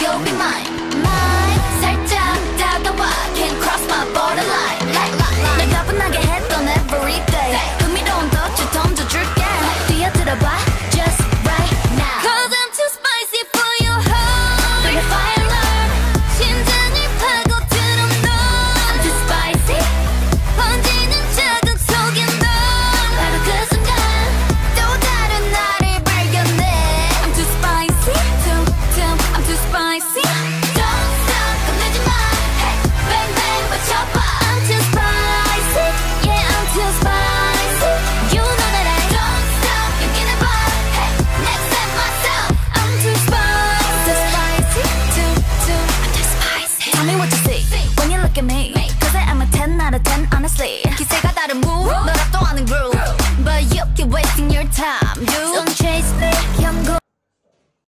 you'll be mine. at me. Cause I am a 10 out of 10 honestly. 기세가 다른 move 너랑 또 하는 groove But you keep wasting your time. You